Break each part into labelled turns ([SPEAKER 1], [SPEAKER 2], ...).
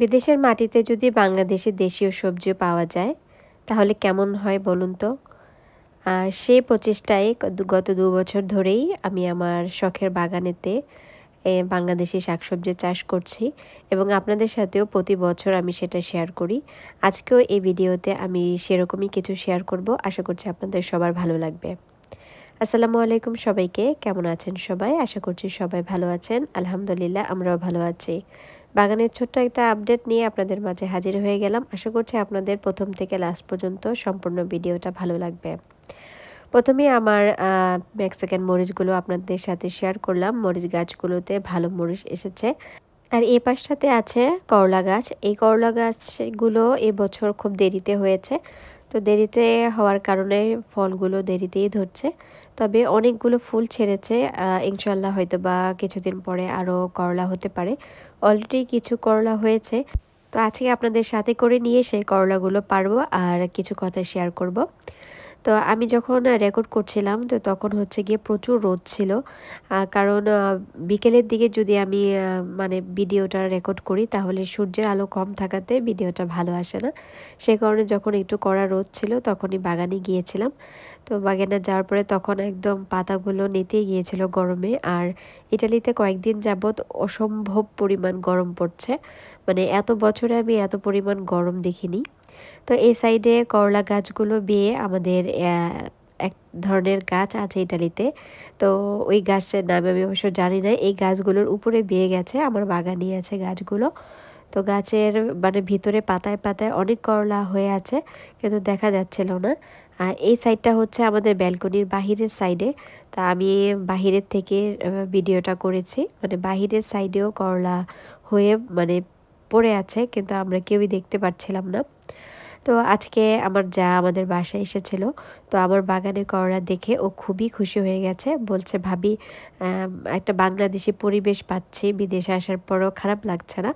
[SPEAKER 1] বিদেশের মাটিতে যদি বাংলাদেশের দেশীয় সবজি পাওয়া যায়, তাহলে কেমন হয় বলুন তো? সেই প্রচেষ্টায় গত দু বছর ধরেই আমি আমার শখের বাগানেতে বাংলাদেশি শাকসবজি চাষ করছি এবং আপনাদের সাথেও প্রতি বছর আমি সেটা শেয়ার করি। আজকেও এই ভিডিওতে আমি সেরকমই কিছু শেয়ার করব। আশা করছি আপনাদের সবার ভালো লাগবে। আসসালামু আলাইকুম সবাইকে। কেমন আছেন সবাই? আশা করছি সবাই ভালো আছেন। আলহামদুলিল্লাহ, আমরাও ভালো আছি। বাগানের ছোট্ট একটা আপডেট নিয়ে আপনাদের মাঝে হাজির হয়ে গেলাম। আশা করছি আপনাদের প্রথম থেকে লাস্ট পর্যন্ত সম্পূর্ণ ভিডিওটা ভালো লাগবে। প্রথমে আমার মেক্সিকান মরিচগুলো আপনাদের সাথে শেয়ার করলাম। মরিচ গাছগুলোতে ভালো মরিচ এসেছে। আর এই পাশটাতে আছে করলা গাছ। এই করলা গাছগুলো এবছর খুব দেরিতে হয়েছে। তো দেরিতে হওয়ার কারণে ফলগুলো দেরিতেই ধরছে। তবে অনেকগুলো ফুল ছেড়েছে ইনশাল্লাহ হয়তো বা কিছুদিন পরে আরও করলা হতে পারে। অলরেডি কিছু করলা হয়েছে। তো আজকে আপনাদের সাথে করে নিয়ে সেই করলাগুলো পারব আর কিছু কথা শেয়ার করব। তো আমি যখন রেকর্ড করছিলাম, তো তখন হচ্ছে গিয়ে প্রচুর রোদ ছিল। কারণ বিকেলের দিকে যদি আমি মানে ভিডিওটা রেকর্ড করি, তাহলে সূর্যের আলো কম থাকাতে ভিডিওটা ভালো আসে না। সে কারণে যখন একটু কড়া রোদ ছিল, তখনই বাগানে গিয়েছিলাম। তো বাগানে যাওয়ার পরে তখন একদম পাতাগুলো নিতেই গিয়েছিল গরমে। আর ইটালিতে কয়েকদিন যাবৎ অসম্ভব পরিমাণ গরম পড়ছে। মানে এত বছরে আমি এত পরিমাণ গরম দেখিনি। তো এই সাইডে করলা গাছগুলো বিয়ে আমাদের এক ধরনের গাছ আছে ইটালিতে। তো ওই গাছের নামে আমি অবশ্য জানি না। এই গাছগুলোর উপরে বিয়ে গেছে, আমার বাগানই আছে গাছগুলো। তো গাছের মানে ভিতরে পাতায় পাতায় অনেক করলা হয়ে আছে, কিন্তু দেখা যাচ্ছিল না। আর এই সাইডটা হচ্ছে আমাদের ব্যালকনির বাহিরের সাইডে। তা আমি বাহিরের থেকে ভিডিওটা করেছি। মানে বাহিরের সাইডেও করলা হয়ে মানে পড়ে আছে, কিন্তু আমরা কেউই দেখতে পাচ্ছিলাম না। তো আজকে আমার যা আমাদের বাসায় এসেছিল, তো আমার বাগানে করলা দেখে ও খুবই খুশি হয়ে গেছে। বলছে, ভাবি একটা বাংলাদেশি পরিবেশ পাচ্ছি, বিদেশে আসার পরও খারাপ লাগছে না।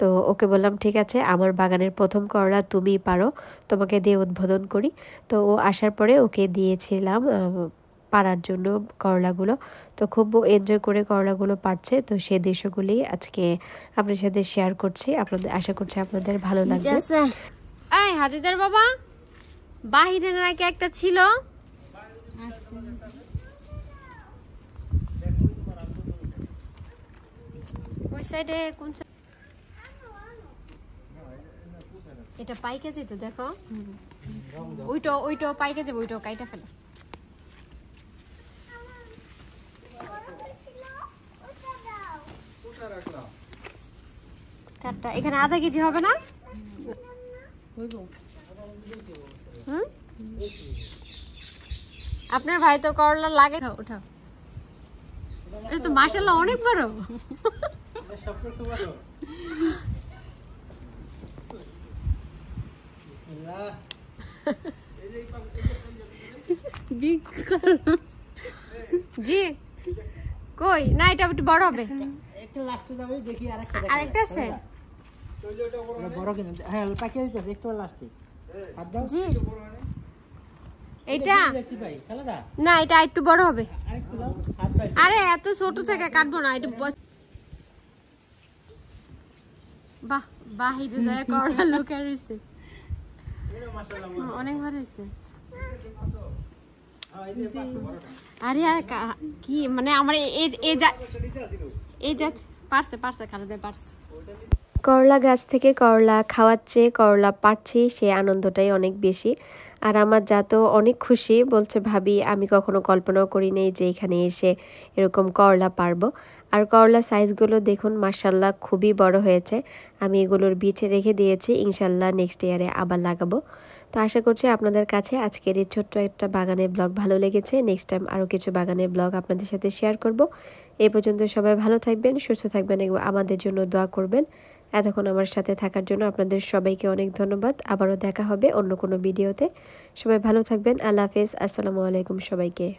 [SPEAKER 1] তো ওকে বললাম, ঠিক আছে, আমার বাগানের প্রথম করলা তুমি পারো, তোমাকে দিয়ে উদ্বোধন করি। তো ও আসার পরে ওকে দিয়েছিলাম পাড়ার জন্য করলাগুলো। তো খুব এনজয় করে করলাগুলো পারছে। তো সেই দৃশ্যগুলি আজকে আপনার সাথে শেয়ার করছি। আপনাদের আশা করছি আপনাদের ভালো লাগবে।
[SPEAKER 2] এই হাতিদের বাবা বাহিরে নাকি একটা ছিল? ওই সাইডে কোন এটা পাইকে যেত দেখো। ওইটা ওইটা পাইকে যাবে ওইটো কাইটা ফেলো। চারটা এখানে আধা কেজি হবে না? আপনার ভাই তো করলা লাগে। ওঠাও এটা তো মাসাল্লাহ অনেক বড়। জি। কই? না এটা একটু বড় হবে। আরেকটা আছে?
[SPEAKER 3] হ্যাঁ,
[SPEAKER 2] এটা না এটা একটু বড় হবে। আরে এত ছোট থেকে কাটবো না এটা বাহ বাহিরে যায় করলা লোক রয়েছে অনেক ভালো হয়েছে আরে আর কি মানে আমার এই জাত পারছে পারছে খালেদে পারছে।
[SPEAKER 1] করলা গাছ থেকে করলা খাওয়াচ্ছে, করলা পাচ্ছি সে আনন্দটাই অনেক বেশি। আর আমার যা তো অনেক খুশি, বলছে, ভাবি, আমি কখনো কল্পনাও করি নেই যে এখানে এসে এরকম করলা পারব আর করলা সাইজগুলো দেখুন মার্শাল্লাহ খুবই বড় হয়েছে। আমি এগুলোর বিচে রেখে দিয়েছি, ইনশাল্লাহ নেক্সট ইয়ারে আবার লাগাবো। তো আশা করছি আপনাদের কাছে আজকের এই ছোট্ট একটা বাগানের ব্লগ ভালো লেগেছে। নেক্সট টাইম আরও কিছু বাগানের ব্লগ আপনাদের সাথে শেয়ার করব। এই পর্যন্ত সবাই ভালো থাকবেন, সুস্থ থাকবেন এবং আমাদের জন্য দোয়া করবেন। এতক্ষণ আমার সাথে থাকার জন্য আপনাদের সবাইকে অনেক ধন্যবাদ। আবারও দেখা হবে অন্য কোনো ভিডিওতে। সবাই ভালো থাকবেন। আল্লাহ হাফেজ। আসসালামু আলাইকুম সবাইকে।